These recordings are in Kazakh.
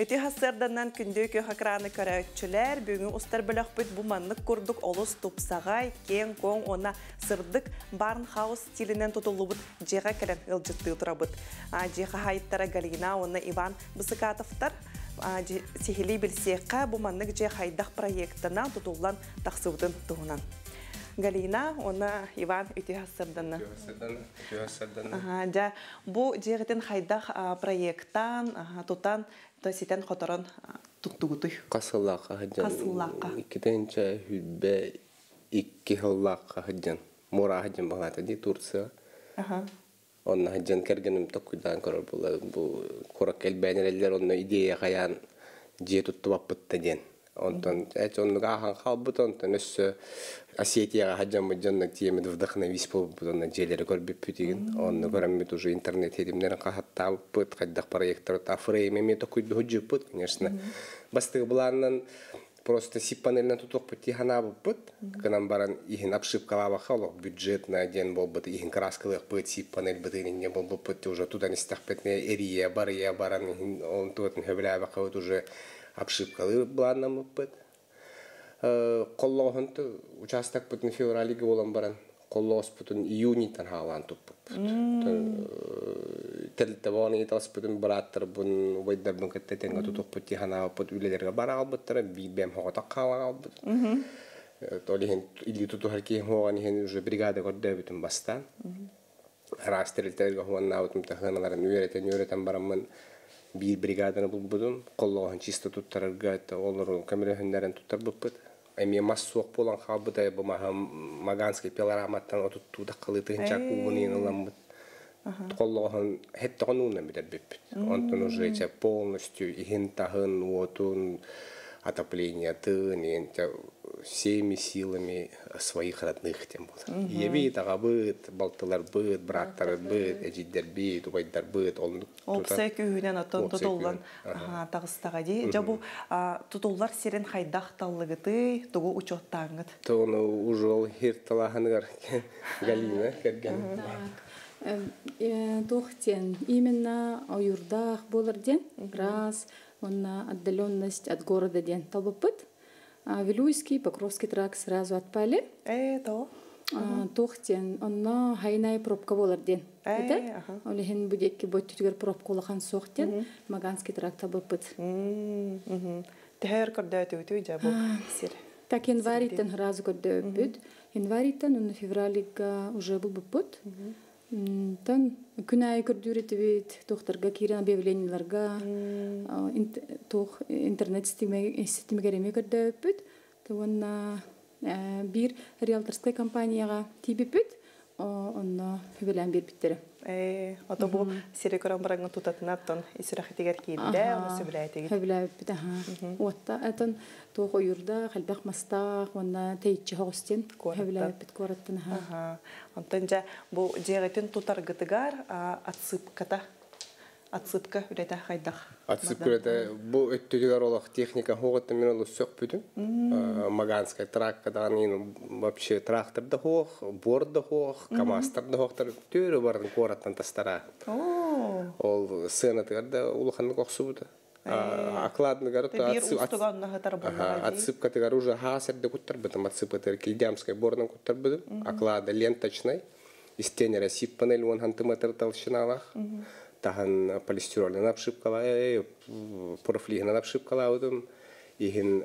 Эти хассырданнан күндө көһө краны көрәчүләр бүгүн устар бөлөкпүт бу маннык курдук олус тупсагай кен коң она сырдык барн хаус стилинен тутулубут жега керен ылжытты турабыт. А жега хайттара Галина оны Иван же- сихили билсекка бу маннык же хайдах проектына тутулган таксыбытын тугунан. Галина оны Иван үти хассырданнан. Ага, жа бу жегетен хайдах а, проекттан ага, тутан то ситен которон а, туттугутой. Касыллаққа хаджан. Касыллаққа. Иккетенче хүббе икки хаджан. Мура хаджан бағлата ди Турция. Ага. Онна хаджан токуйдан көрөр корак элбәнерелер онна идея баппытта ден. Онтон эч ахан халбыт онтон өссө Осетияға хаджан мұджанна тиемед вдохновись болбут онна желері көрбіп бүтеген. Онны көрәммет уже интернет қайдақ проекттар та фреймеме токуйды худжып бұт, конечно. Бастығы бұланнан просто сип панельна хана бут канам баран ихин обшивкалава хало бюджет на ден бол бут ихин краскалых бут сип панель бут не был бут уже туда не стахпетне эрия бария баран он хавлява хавут уже обшивкалы бланна коллохон участок бут на февралиге болан баран. Коллос бутун июнитан халан туп телте воны тас бутун браттар бун вайдар бун кетте тенга тутук пути хана пут үлелерге бара албыттар би бем хота кала албыт толи хен илли туту харки хоан хен уже бригада годде бутун бастан растерилтерге хуан наутум таханалар нүйрете нүйретен барамын бир бригаданы булбудум коллохан чисто туттарга олар камерахендерен туттар буппут эми массуок болан халбыта бу маганский пилораматтан отутту да кылыты чак убунин ламбыт коллохан хеттон унна битер биппит онтон уже полностью ихин тахын уотун отопление тын всеми силами своих родных тем болар еби тага быт балтылар быт браттар быт эжиддер бит убайдар быт ол Ол псай күйінен тутуллан күйінен, тағыстаға ди. Жа бу а, тутуллар сирен хайдах таллыгыты тугу учоттаңыт. тону уже ол хирталаханыгар галина керген Тухтен именно уюрдах болар ден, раз, он отдаленность от города ден толбопыт. Вилюйский, Покровский трак сразу отпали. Э, то. Тухтен, онна хайнай пробка болар ден. Э, Это? аха. Олехен будекки боттүтүгер пробка улахан соқтен, Маганский трак толбопыт. Тэхэр көрдө өтү жа бу сир. Так январитен сразу когда бит. Январитен он февралига уже был бы пут. Тан күнай көрдүрет бит тохтарга кирен объявленияларга тох интернет системеге көрдө бит. Туанна бир риэлторская компанияга тибип Онна хүбелен бир биттер. Э, ото бу сире көрөн бараңы тутатынаттан исирах тигер кийде, оны сөбүләйтеги. Хөбіләп бит аха. Уатта атан тох уйурда халбах мастах онна тейчи хогостен Куараттан. хөбіләп бит кораттан аха. Онтон жа бу жегетин тутаргытыгар атсыпката атсыпка үрете хайдах. Отсып көрөтө бу өттүгөр олох техника хоготто мен ол сөк бүтүм маганская тракка даган вообще трактор да хох бор да хох камастер да хохтар төрө барын кораттан тастара ол сценатыгар да улаханны коксубута акладныгар бир устуганна хатар булна. отсыпкатыгар уже хасер да куттар бытым отсыпкатыр килдямская бордан куттар бытым аклада ленточной из тенера сип панель вон сантиметр толщиналах тахан полистирольный обшивкала профлигна обшивкала удум ихин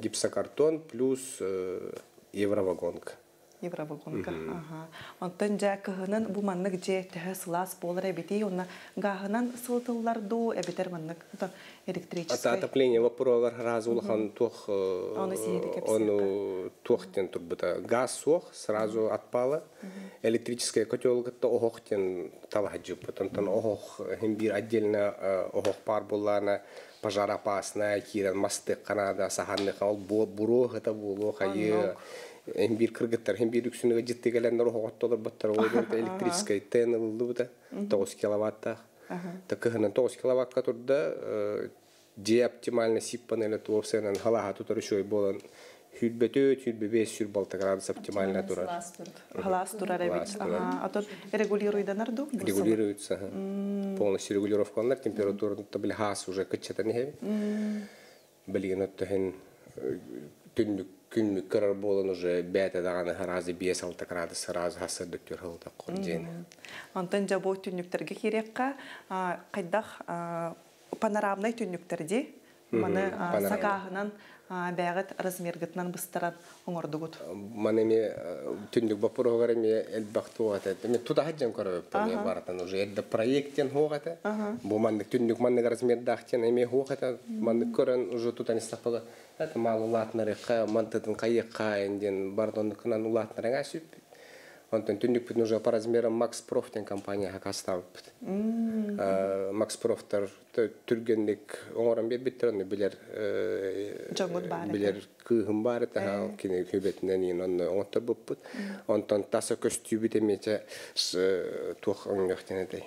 гипсокартон. плюс евровагонка Евровагонка. Ага. Онтон жа кыһынан бу маннык же тэһэ сылаас болар эбити, онна гаһынан сылтыллар ду эбитер маннык электрический. отопление вапоровар раз улахан сиери кепсетка. он тухтен турбута газ сох сразу отпала электрическая котелка то охтен таладжу потом тон ох химбир отдельно э, ох пар булана пожароопасная кирен масты канада саханны кал буру это було хае Химбир кыргыттар, химбир үксүнүгө житти келендер охоттолор баттар, ол электрическая тен ылды бута, 9 киловатта. Так кыһынан 9 киловаттка турда, же оптимально сип панели туопсенен халаха тутар үшөй болан Хүлбөтөт, хүлбөбес сүр балта градус оптимально турар. Халас турар эбит. Халас турар. Ага. Отон регулируйданар ду. Регулируется. Полностью регулировка температура табли хас уже кычатан хеби. Билген оттохин түндүк күннүк кырар болон уже бәте даганы харазы 5-6 градус сразу хасыр дөттөр хылда корден. Онтон жабо түннүктерге кирекка кайдах панорамный түннүктерди. Маны а, бәгыт размергытнан быстаран оңордугут. Манеме түндүк бапыр хоғар эме элбак тугата. Эме туда хаджан көрөп паме баратан уже элде проекттен хоғата. Бу мандык түндүк мандык размердахтен эме хоғата. Мандык көрөн уже тутан истапага. Это мал улатнары ка мантатын кайыкка энден бардон кынан улатнары гасып. Онтон түндүк бүтүн уже по размерам. Max Prof тен компания хакастап. Max Proфтар түргендик оңорон бербиттер аны билер Жоңгут бар экен. билер кыыхым бар это кини хүбетинен ин онно оңоттор буппут онтон таса көстүбүт эмече тух оңнохтенедей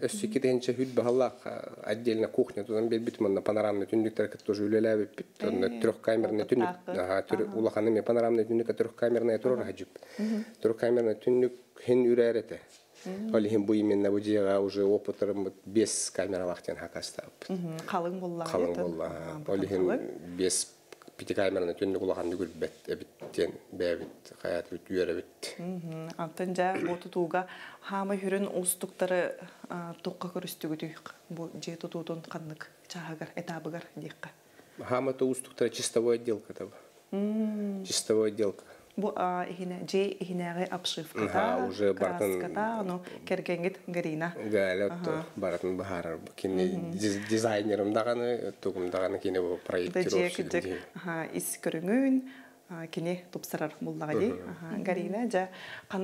өссүки тенче хүл бахаллах отдельно кухня тудан бербит манна панорамный түндүктер кет тоже үлеләбит бит тонна трехкамерный түндүк ага. улаханы ме панорамный түндүк трехкамерный турар хаҗып трехкамерный түндүк хен үрәрете Оли хин бу именно бу жига уже опытырым без камералахтен хакастап Мгм, Калың булла. қалың болла Оли хин без пятикамерный түндүк улаханы гүлбет эбиттен бәбит хаят бит үйәребит Антын жа бу тутууга хама хүрүн устуктары тукка көрүстүгүтүк. Бу же тутуутун каннык этабыгар дикка. Устуктар чистовой отделка там. Чистовой отделка. Бу а, ихине же ихинеге обшивката, Ага, уже бартын- ну кергенгит гарина. То дизайнерым даганы тугум даганы бу ис тупсарар ди. Жа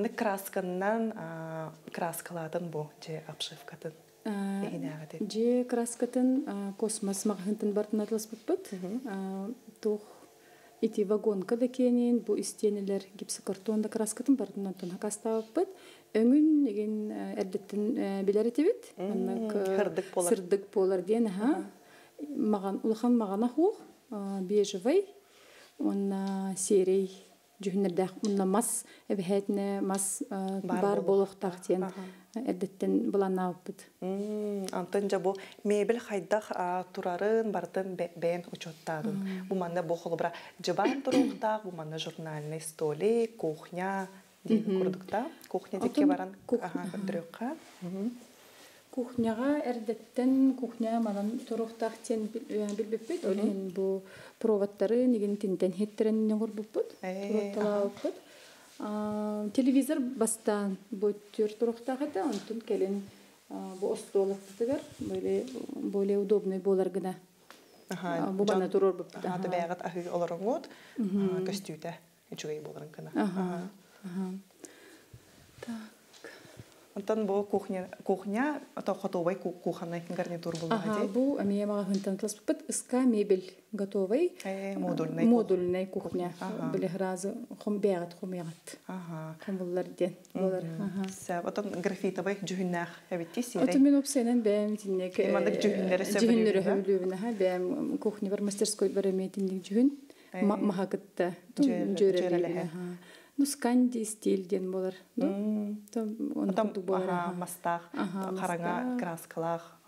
красканнан а, краскалатын бу же обшивкатын. Ди. Же краскатын космос мағынтын бартын атлас. Тух ити вагонка да кенен, бу истенелер гипсокартонда краскатын бартын антон хакаста бұппыт. Өңін еген әрдеттін білер етебет. хырдык болар. Сырдык болар ден, ха. Маған, улахан мағана хух, бежевый, онна серей, жүхінердәк, онна мас, әбіхәтіне мас Бар бар болуқтақ. Бұлана бұппыт. М, Антон жа бу мебель хайдах турарын бартын бе- бен учоттарын. Бу манда бу холбра жабан туруктак, бу манда журнальный столик, кухня дейін курдукта. Кухня деке баран кухня, ага, көрдүрөкка. Кухняға әрдеттен кухня манан туруктахтен билбеппит. Олен бу проводтары неген тинтен хеттерен негор буппут. Э, Турукталааппыт. Телевизор бастан бу төр туруктагыда онтун келин бу остолоктыгар более более удобный болар гына. Бу бана турор ахы көстүтө. Үчүгэй боларын кына. Ага. Антон бу кухня, кухня, ато хотовый ку- кухонный гарнитур был Ага, бу амия мага хынтан класпыт ска мебель готовый. Э, модульный модульный кухня. Биле разы хом бягат хом. Ага. Хом буллар ден. Сәп, сирей. мен бәм ха бәм кухня бар мастерской бар. Э. Махакытта. Ну сканди стиль ден болар. Там болар. ага, мастах, мастах. краскалах,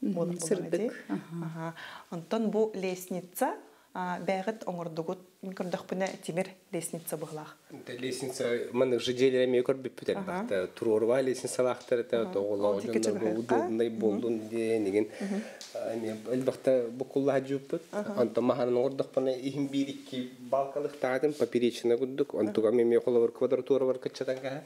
болар сырдык, ди. ага. Онтон бу лестница, бәгыт оңордугут, көрдөх бүне тимир лестница бұғлақ. Лестница маны жиделерами көрбүп бүтер Ага. бакта турорва лестницалахтар это Ол тоголоо тикече жонда удобный болдун деген эми элбакта букулла жуппут анто маханын ордох пана ихин бирикки балкалык таадым поперечина гуддук онтуга меми коловар квадратура бар кычатанга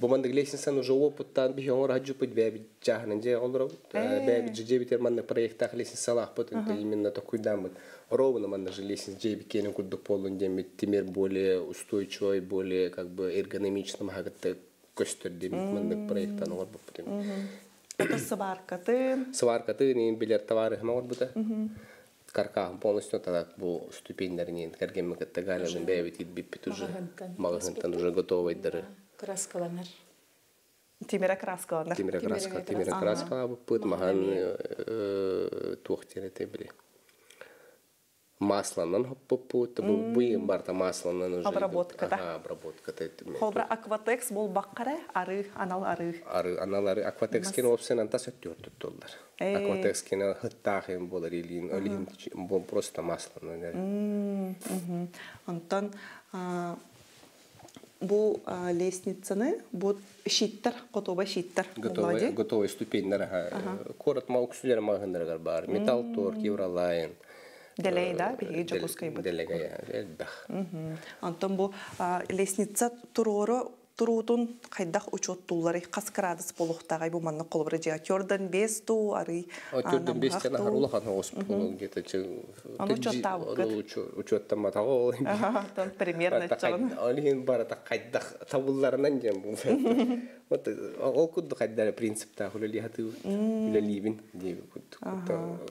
бу мандык лестницаны уже опыттан би оңор хажуппут бэби жаханын же олор бэби же битер манны проекттах лестницалах бут именно такой дамбыт ровно же лестница же бикенин полун демит тимер более устойчивый более как бы эргономичным хагытта көстөр демит мындык проекттан олар буппут Это сыбаркатын. сваркаты нин билер товары хама орбута каркаһын полностью тогда бу ступеньдеринен кергенме кытта галянын бэбит идбиппит уже Магагынтан. магагынтан уже. готовыйдары Краскаланар. Тимера краскаланы. тимире краска тимире краска буппут махан туохтере тебили масланан хоппуппут бу буйым барта масланан уже Обработка, да? Обработка Холбра акватекс бол баккара ары анал ары. ары аналары акватекскен опсен анта сөттүр туттулар Э. акватекскен хыттахын болар илин олин бу просто масланан Мгм. Онтон бу лестницаны бу шиттер, котоба шиттер. готовый готовый ступеньдер корот мауксулер магындаргар бар. Металл торг евролайн. Делей, да, биги жапускай бут. делега я Мгм. Онтон бу лестница туроро турутун хайдах учет туллары кас градус болохтагай бу манны колбра жа көрдөн бес ту ары Отчётдан без тена харула хан госпол где-то че Оно матаго Онтон примерно чагын. Олин бара та кайдах табулларынан жем бу. Вот ол куд принцип та хаты куд.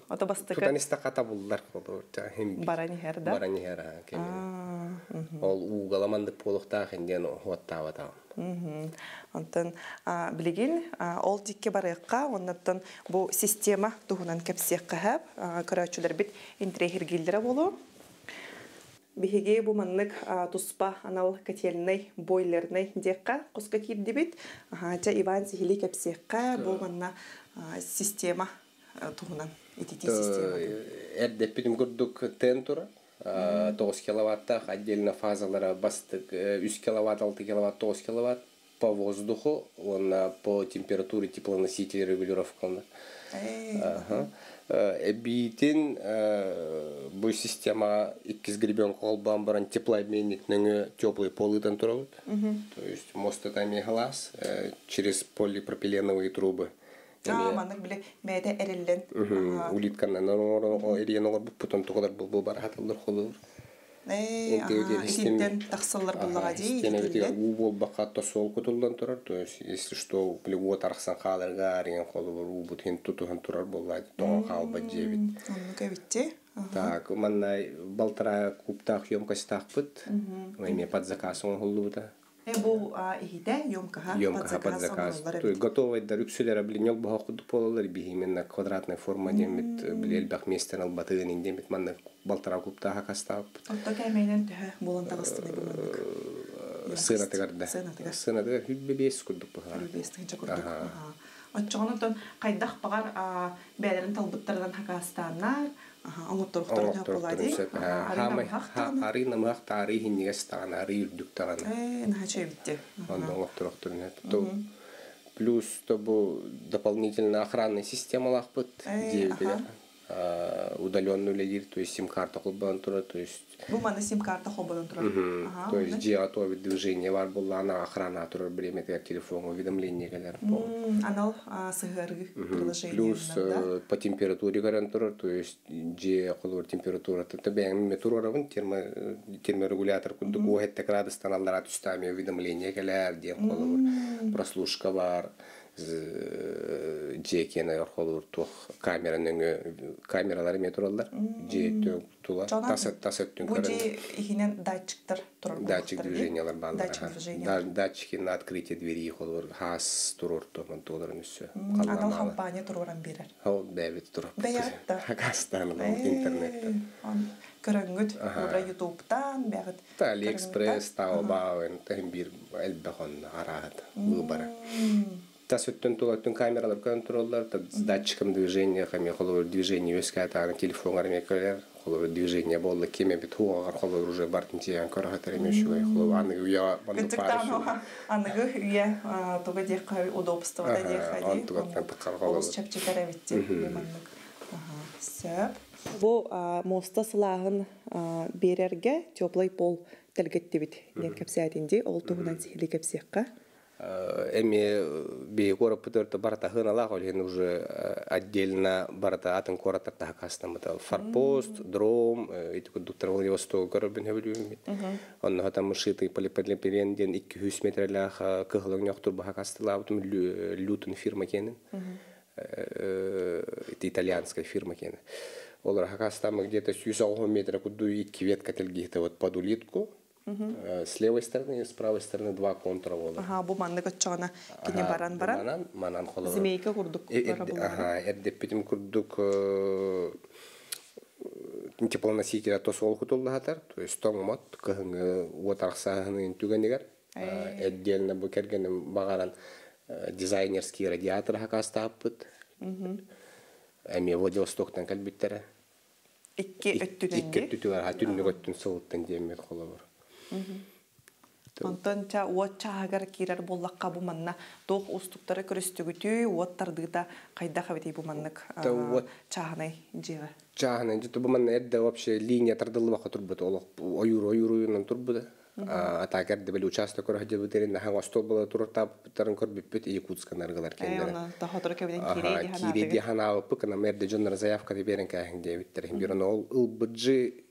Ото бастыка та хем. барани. Барани хера. Ол угаламанды полухта хенден хоттава та. Мгм. Онтон билигин ол дикке барыакка оннаттан бу система туһунан кепсек каһап көрөчүлөр бит интрехиргилдере болу. Биһиге бу маннык туспа анал котельный бойлерный декка куска кирдибит. Жа Иван сихили кепсекка бу манна система а, туһунан итити система. Эрдеппитим курдук тентура. 9 киловаттах отдельно фазалары бастык 3 киловатт 6 киловатт 9 киловатт по воздуху он по температуре теплоносителя регулировкалны Ага. Э, Битин бу система иккиз гребен колбан баран теплообменник нөңө теплый полыдан турабыт. То есть мост это глаз э, через полипропиленовые трубы. А, маннык биле мәдә эреллен. Улитканнан олар бул бул холур. Э, тахсыллар буллага ди. У бол бакатта сол кутулдан турар. То есть если что, плевот архсан халарга арен холур у бут хин тутухан турар боллайды. Тоң халба жебит. Онны кәвитте. Так, манна балтара куптах емкость тахпыт. Име под заказ он. Бу ихите ёмкаха под заказ. То есть готовый бага худу полалар квадратная форма демит билел бах местен манна балтара куптаха кастап. Тәһә булан тагыстыны. Сына. Сына хүббе бес бага. Бәлерин талбыттардан хакастаннар. Арина мах таган ари үрдүк таган. Э. Он оңоттурухтурун. То плюс то бу дополнительная охранная система лахпыт. Э. Удаленную лидер, то есть сим-карта кулбан тура, то есть Бу маны сим-карта. Мгм. Ага. То есть где готовит движение бар была она охрана тура время как телефон уведомления galер. М, Анал сыгыры приложение. Плюс э, по температуре гарантура, то есть где колор температура, то тебе метеорологын термо терморегулятор куды гуhet градустан аллара түстами уведомления galер, дем колор прослушка бар. Же кене орхолур тух камеранын камералары метроллар же тула Жана тасат тасат Бу же ихинен датчиктер турар. датчик движениялар баалар Датчик движения. датчики на открытие двери холор хас турор томон толорун үсө Анал компания туруран берер. Хол Дэвид туруп. Бәятта. Хакастан интернетте. Көрөнгөт бра ютубтан бягыт. Та Алиэкспресс, Таобао, бир элбехон арат выбора. Та сөттөн тулаттын камералар контроллар, та датчиком движения, хами холор движение өскә тагы телефон армекалар, холор движение болду кеме бит хуагар холор уже бартын тиян көрәтер эмешүгә, холор аны уя банды парышу. аныгы үйе туга дек удобство да дек он хади. туга калабы. Олус чапчекара. Ага, сөп. Бу моста сылағын берерге теплый пол тәлгетті бит. Ден кәпсәтінде ол туғынан сихили кәпсекка. Эми би кора путырты барата хыналах олен уже э, отдельно барата атын коратар таха кастамыта форпост дром эти доктор Владивосток көрбен хөбүлүмит онно хата мышитый полипропилен ден 200 метрлах кыхлык нёктур баха кастылабытым лютун фирма кенин это итальянская фирма кенин олар хакастамы где-то 100 метра куду икки ветка телгихта вот под улитку. Э, С левой стороны и с правой стороны два контура Ага, бу манны кине баран баран. Манан, манан холо. Змейка курдук бара булар. Ага, эрдеп битим курдук теплоноситель то сол хутуллахатар, то есть тоңмот, кыһыңы уотарсаһынын түгенигер. Отдельно бу керген багаран дизайнерский радиатор хакастаппыт. Эми Владивостоктан калбиттере. Икки өттүгенди. Икки өттүгөр, ха түннү көттүн сылыттан демет холобор. Онтон ча уот чаагар кирер боллакка бу манна тох устуктары көрөстүгүтүү уоттардыгда кайда хабити бу маннык Та чаагнай жыга. Чаһна житу бу эдде вообще линия тардылы вакыт турбут олох оюр оюруйунан турбут. А атакер де бел участок көр хаҗы бутерин на хава стол була турар тап тарын көр биппет Якутска наргалар Э, кендер. оны тохотор кебеден Ага, киреди кире ди хана. хана пык на мерде жоннар заявка де берен каһин де биттер. Бирен ол ыл быджы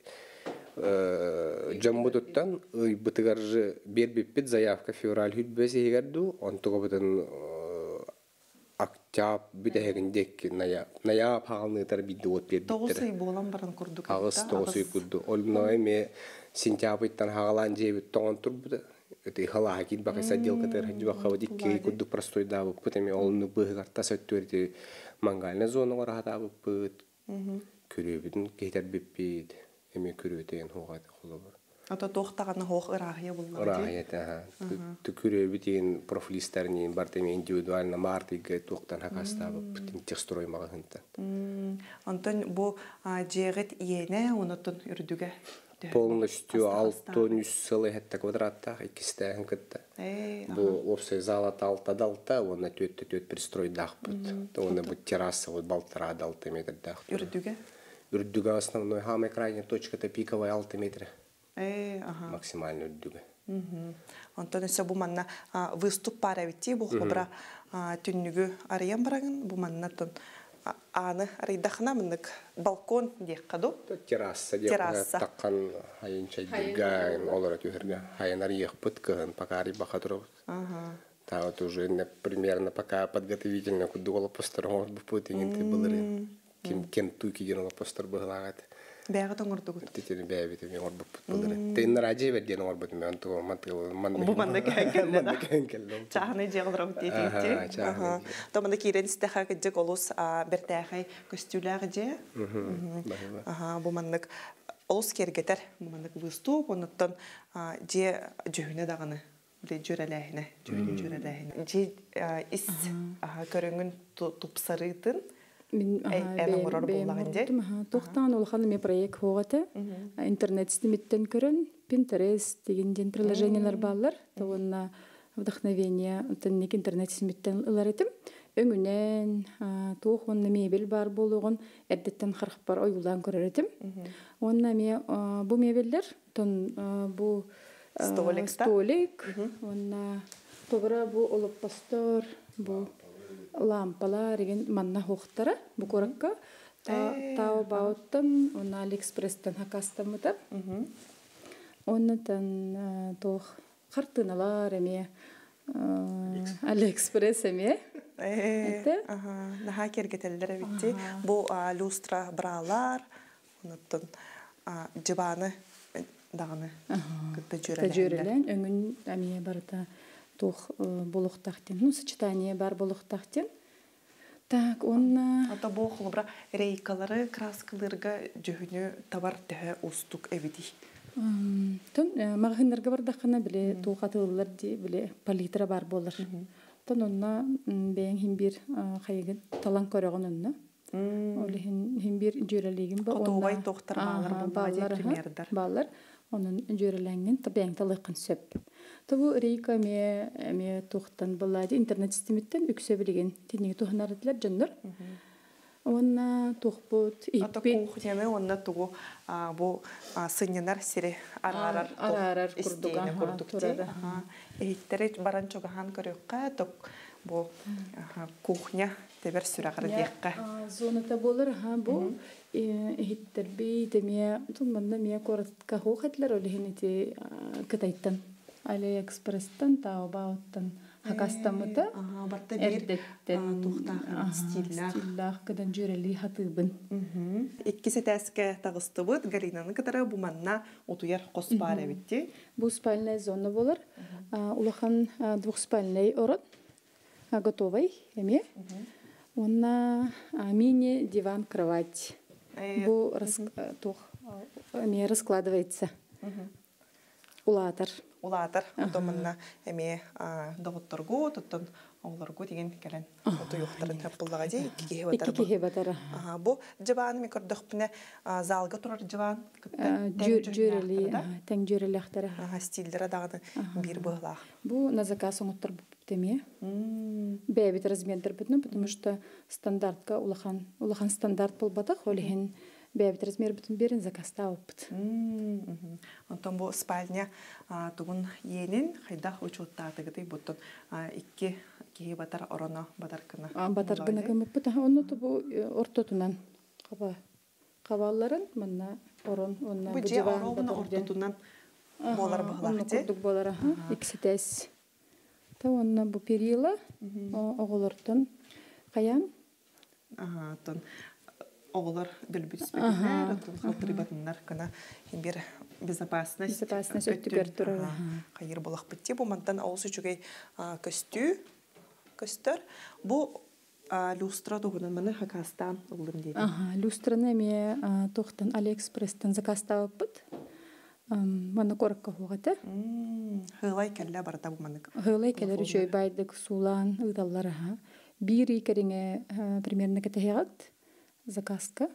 жамбутуттан ый бытыгаржы бер биппет заявка февраль хүтбесе егерду он того бутын октябрь бидегин декки ная ная палны тар бидде от бер биттер. Тогусы болан баран курдук. Агыс мына эме сентябрьтан хагалан жебит турбуда. Вот күрдүк простой дабы. Пут эме ол ну быгы карта сөттөрди мангальна зона гора хатабы пут. Күрөбүдүн кетер биппит. Эме күрөтен хугат холобор. Ата тохтаганы хох ырахия булган. Раят аха. Ту күрөбүтен профилистернин бартеме индивидуально мартиге токтан хакастабы путин текстурой магынта. Антон бу жегет иене онотон үрдүгө. полностью алтон сылы хетта квадратта икистәһен кытта. Бу опсай зала талта далта, оны төтте төт пристрой дахпыт. Оны бу терраса вот болтара далта метр дах. үрдүгө. Үрдүгө основной хам крайняя точка это пиковая алты метра. Э, ага. Максимально үрдүгө. Мгм. Антон эсе бу манна а, выступ паравити бу хобра түннүгү арыян барагын бу манна тон а- аны арыйдахна мынык балкон дек каду. Терраса деп Терраса. таккан хайынча дирга олар түһәргә. Хайынар ехпыт кыгын покари бахатров. Ага. Та вот уже примерно пока подготовительно кудула постаром бу путин ты был. Кем кентуки генала постар быглагат. Бәгы тоңордугут. Тетени бәби те мен орбут булдыр. Тен раҗи бер орбут мен то мантыл ман. Бу кәңкелле да. Кәңкелле. Чахны Ага, тетити. чахны Ага. Томанда кирен стеха гыҗык олус бертәхәй костюләр же. Ага, бу маннык олус кергетер. Бу маннык выступ, онуттан же жөһүнө. Биле. Же ис тупсарытын. Мен? Тоқтан ол ханы ме проект хоғаты. Интернет системеттен көрін, Pinterest деген ден приложениялар балар. Тоғынна вдохновение тенник интернет системеттен ылар етім. Өңінен, тоқ онна мебель бар болуғын, әрдеттен қарқып бар ойылдан көрер етім. Онна ме бұл мебеллер, тон бұл Столик, онна тобыра бұл олып постор, бұл лампалар деген манна хоқтара бу коракка тау бауттым оны алиэкспресстен хакастамыта. Оннотан тох картыналар эме алиэкспресс эме Э, ага, наха кергетеллер битти. Бу люстра бралар, онуттан а, жыбаны э, дагыны. Кытта тажөрелен өңүн эмие барыта. Тох болохтахтен ну сочетание бар болохтахтен так онна Ата бу холбра рейкалары краскаларга жөһүнү табар тәһә устук эбити. Ам, Тон магазиндарга бардахана биле туухатылар ди биле палитра бар болар. Тон онна бэйэн химбир хайгы талан көрөгөн онна. Оле химбир жөрелеген ба Котуубай тохтар баалар Аха, булма ди баалар, аха, примердар. Баалар онун жөрелеңген табяң талыккан сөп. Табу рейка ме ме тухтан баллади интернет системеттен үксө билген тини тухнардылар жоннор. Онна тухпут Ата иппит кухняны онна тугу а, бу а, сыннянар сире арарар А, араарар курдук, турары. Эйттери баран чогахан көрөккө ток бу кухня тебер сүрагыр диякка. А, зоната болар ха бу. Хиттер би темия тумманда мия коратка хохатлар олихинити кытайттан. Алиэкспресстан таобаоттан хакастамыта барта бир эрдеттен стиллах. кыдан жүрели хатыбын Икки сетәскә тагыстыбыт Галинаны кытары бу манна утуяр коспар эбитти. Бу спальная зона болар. Улахан двухспальный ород. а, Готовый, эме. Онна мини диван кровать. Э, Бу тух а, эме раскладывается. Улатар. Улатар утомынна эме доготторгу тоттон оглоргу деген келен утуюктарын таппыллага же икки киһи Икки батар бу. жабаны ми көрдөкпүнө залга турар жабан. Жүрели, тең. Ага, стилдера дагы бир быглах. Бу на заказ оңоттор теме. Бәбит размердер битне, потому что стандартка улахан, улахан стандарт болбатак, олихин бәбит размер битен берин заказта опыт. Онтон бу спальня а, тугун енин хайдах учуттаатыгыты буттун а, икки киһи батар ороно батаркына. Батар гына кымыппыт, онно бу э, ортотунан. Каба кабалларын манна орон онна же оробуна ортотунан болар же. курдук болар, тәс. Та онна бу перила оголортон. Каян? Ага, оголар дөлбүспетинер, онтон халтыры батыннар кына бир безопасность. Безопасность турар, ага, аха. Кайыр болах битти бу мантан аус үчүгей көстү көстөр. Бу люстра тугунан маны хакастан улдым. Ага, люстраны ме а, тохтан Алиэкспресстен заказта опыт. Мана коракка хугата. Хылай келле барда бу манык. Хылай келер үчөй байдык сулан ыдаллар аха. Бири кериңе примерно кетехегат заказка.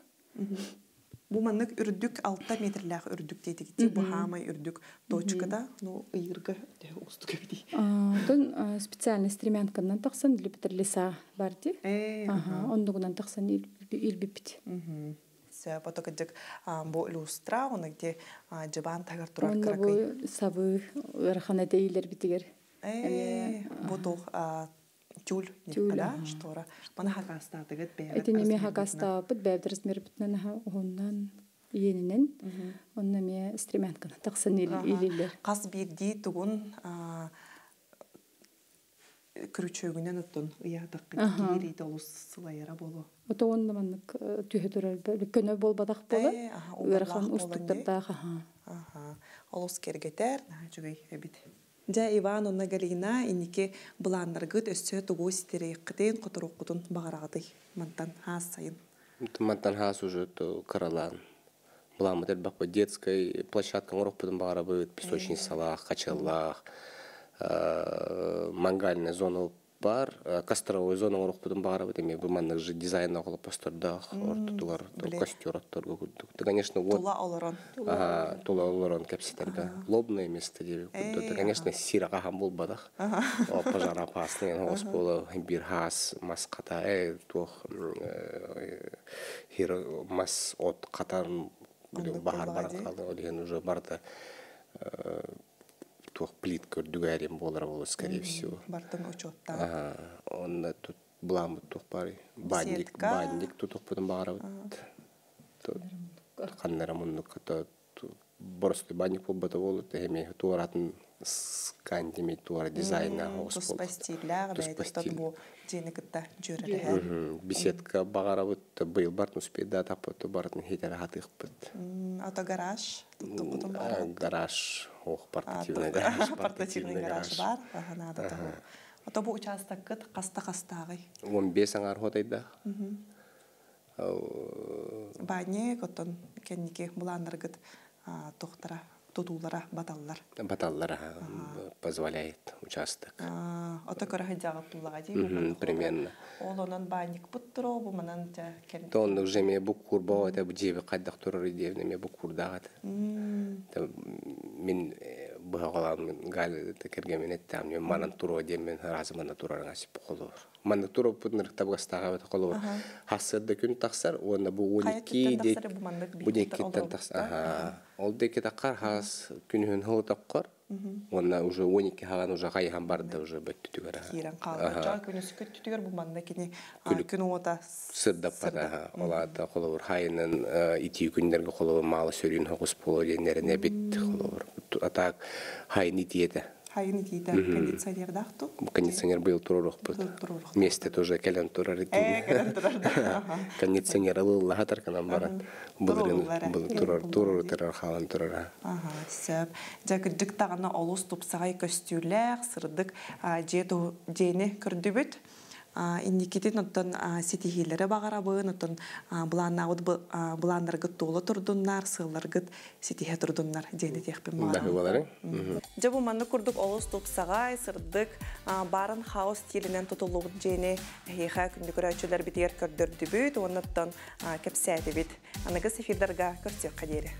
Бу маннык үрдүк 6 метрлях үрдүк дейди гити. Бу хамай үрдүк точкада, ну ыйырга устук бити. Тон специальный стремянканан тахсан для леса барди. Э, ондугунан тахсан илбипит. Сэ потокадык бу люстра, оны где жабан тагар Онда кракай. сабы рахана дейлер битигер. Э, бу тух тюль ага. штора. Мана хакаста тагат бе. Эти неме хакаста опыт бәбдер размер битнен аха оннан иенинен. Онна ме стремянканы тахсан илилер. Кас бирди тугун күрүчөгүнөн оттон ыятак кири толус сылайара болу. Ото онда маннык түһө турар көнө болбадак бола. Э, аха, Урахан убарлах болан устуктарда аха. Ага. Олус кергетер, на жүгей эбит. Жа Иван онна Галина иннике буланнаргыт өссө тугу ситерейккытын которуккутун багарагыты. Мантан хас сайын. Мантан хас уже каралан. Буламы дер бак детской площадка ngorok путун бара быт песочный салах, качаллах, э, мангальная зона бар, э, костровой зона ngorok путун бара быт эме бу маннык же дизайн оголоп постурдах, ортутулар, костер курдук. Да, конечно, вот Тула олорон. Тула олорон кепситерге. Лобное место деп. Эй, Это, конечно, сирага хам болбадах. Пожар опасный, хос боло бир хас мас ката, э, тох э, хир мас от катан Ондук бахар болбаға бар де. калды, олеген уже барда тох плитка дүгәрем болар болу, скорее всего. Бартын учетта. Ага, он тут бламы тух бары. Бандик, тут тух потом бара. Тут каннера мунну ката боросты бандик болбата болу, теме туаратын скандими туара дизайна хос Тус болу. пастиллер, Тус бәйді тот пастиль. бу жені кытта. Мгм. Беседка багара вот быйыл бартын успеда тапты бартын хитер хатых бит. Ото гараж. Туттукутун А, бар. Гараж, ох, А, портативный гараж, Портативный гараж бар. Надо того. Ото бу участок кыт каста-кастагы. 15 аңар хотайда. Бане котон кенники буланнаргыт тохтара тутулара баталлар. Баталлар позволяет участок. А, Ото пуллага дей. Мгм, примерно. Ол онон банник буттуро, бу манан жа келин. Тонны уже ме бу курба это бу жебе кайдак турар идевне ме бу курдагат. Мен э, быһагалан гал текерге эттәм мен манан туро дем мен разы мана турарга сип колор мана туро путныр табгастага бет колор хасырда күн таксар онда бу Кайы 12 киттен дек бу дек олорбут таксар аха ол деке таккар хас күнүн хыл таккар онда уже 12 хаган уже кайхан барды уже бөттүгөр киирен калды жа күнүс көттүгөр бу манда кини күн ота сырдап бара оларда колобур хайынын ити күндерге колобур малы сөрүн хогус боло денерине бит колобур атак хайын итиете хайын тииде кондиционер дахту кондиционер бут турурук. месте тоже келен турар ити келен турар кондиционер ылылла хатарканан барат Туруллара. бұл турар турар турар халан турар Ага, сөп. Жакы жыктагына олус тупсагай көстүләр, сырдык жету жени көрдүбүт. Индикитин оттон ситихилери багарабын, оттон буланнагыт буланнаргыт толы турдуннар, сылларгыт ситихе турдуннар жени техпин бахы багарабын. балары Жабу манны курдук олус тупсагай, сырдык барын хаус стилинен тутулугут жени хиха күндүкөрөчүлөр битер көрдөрдүбүт, оннаттан кепсәтибит. Аныгы сефирдарга көрсөк кадери.